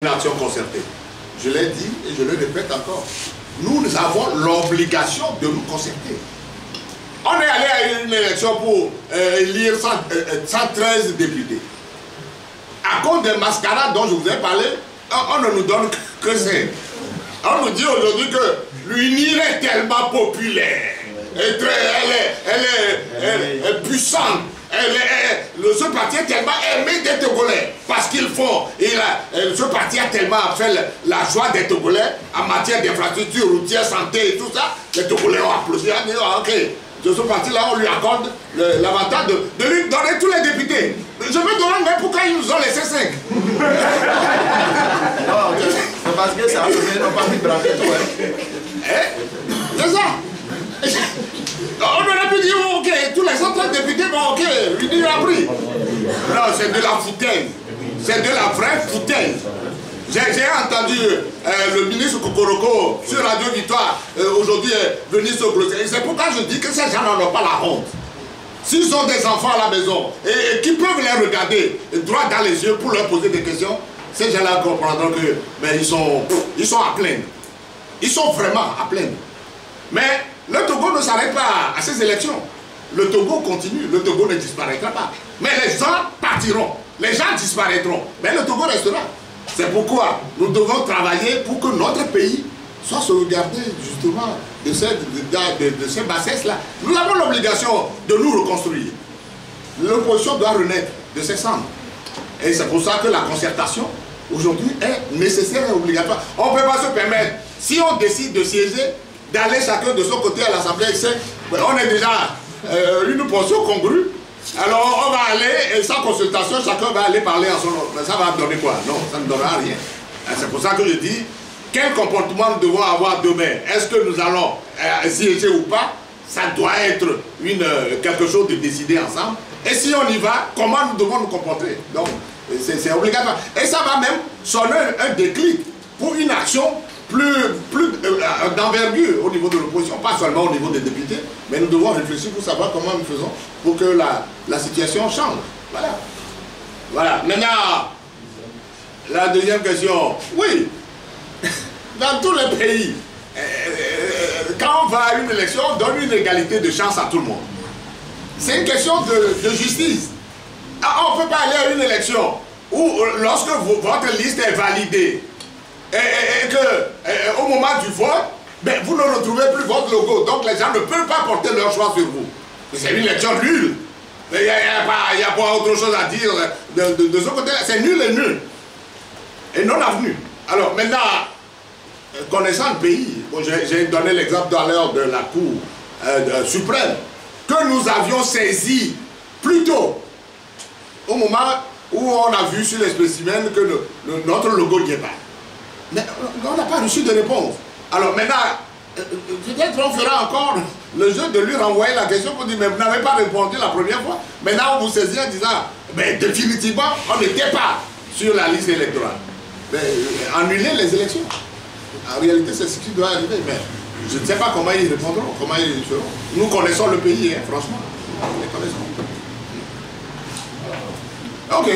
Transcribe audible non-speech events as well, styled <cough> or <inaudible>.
une action concertée. Je l'ai dit et je le répète encore. Nous, avons l'obligation de nous concerter. On est allé à une élection pour euh, élire 113 députés. À cause des mascarades dont je vous ai parlé, on, ne nous donne que ça. On nous dit aujourd'hui que l'UNIR est tellement populaire, elle, est, puissante, ce parti est tellement aimé des Togolais parce qu'ils font. Et ce parti a tellement fait la, joie des Togolais en matière d'infrastructure routière, santé et tout ça. Les Togolais ont applaudi. Ont dit, ah, ok, de ce parti-là, on lui accorde l'avantage de, de, lui donner tous les députés. Je me demande même pourquoi ils nous ont laissé 5. <laughs> C'est parce que ça a donné un parti braqué tout. Hein. Eh, c'est ça. On aurait pu dire, ok, tous les autres députés, bon, ok, lui a pris. Non, c'est de la foutaise. C'est de la vraie foutaise. J'ai entendu euh, le ministre Kokoroko sur Radio Victoire euh, aujourd'hui venir se glosser. C'est pourquoi je dis que ces gens n'en ont pas la honte. S'ils ont des enfants à la maison et, qui peuvent les regarder droit dans les yeux pour leur poser des questions, ces gens-là comprendront que ils, sont, ils sont à plaindre. Ils sont vraiment à plaindre. Mais le Togo ne s'arrête pas à ces élections. Le Togo continue, le Togo ne disparaîtra pas. Mais les gens partiront, les gens disparaîtront, mais le Togo restera. C'est pourquoi nous devons travailler pour que notre pays soit sauvegardé justement de ces, de, ces bassesses-là. Nous avons l'obligation de nous reconstruire. L'opposition doit renaître de ses cendres. Et c'est pour ça que la concertation, aujourd'hui, est nécessaire et obligatoire. On ne peut pas se permettre, si on décide de siéger, d'aller chacun de son côté à l'Assemblée, on est déjà euh, une portion congrue. Alors on va aller, et sans consultation, chacun va aller parler en son nom. Mais ça va donner quoi? Non, ça ne donnera rien. C'est pour ça que je dis, quel comportement nous devons avoir demain? Est-ce que nous allons euh, ou pas? Ça doit être une, euh, quelque chose de décidé ensemble. Et si on y va, comment nous devons nous comporter? Donc, c'est obligatoire. Et ça va même sonner un déclic pour une action plus, plus euh, d'envergure au niveau de l'opposition, pas seulement au niveau des députés, mais nous devons réfléchir pour savoir comment nous faisons pour que la, la situation change. Voilà. Voilà. Maintenant, la deuxième question. Oui, <laughs> dans tous les pays, euh, euh, quand on va à une élection, on donne une égalité de chance à tout le monde. C'est une question de, de justice. Ah, on ne peut pas aller à une élection où, lorsque votre liste est validée, et, que au moment du vote, ben, vous ne retrouvez plus votre logo. Donc les gens ne peuvent pas porter leur choix sur vous. C'est une élection nulle. Il n'y a, pas autre chose à dire de, ce côté-là. C'est nul et nul. Et non avenu. Alors maintenant, connaissant le pays, j'ai donné l'exemple dans l'heure de la Cour euh, suprême, que nous avions saisi plus tôt, au moment où on a vu sur les spécimens que notre logo n'y est pas. Mais on n'a pas reçu de réponse. Alors maintenant, euh, peut-être on fera encore le jeu de lui renvoyer la question pour dire, mais vous n'avez pas répondu la première fois. Maintenant, on vous saisit en disant, mais définitivement, on n'était pas sur la liste électorale. Mais euh, annuler les élections. En réalité, c'est ce qui doit arriver. Mais je ne sais pas comment ils répondront, comment ils feront. Nous connaissons le pays, hein, franchement. Nous les connaissons. Ok.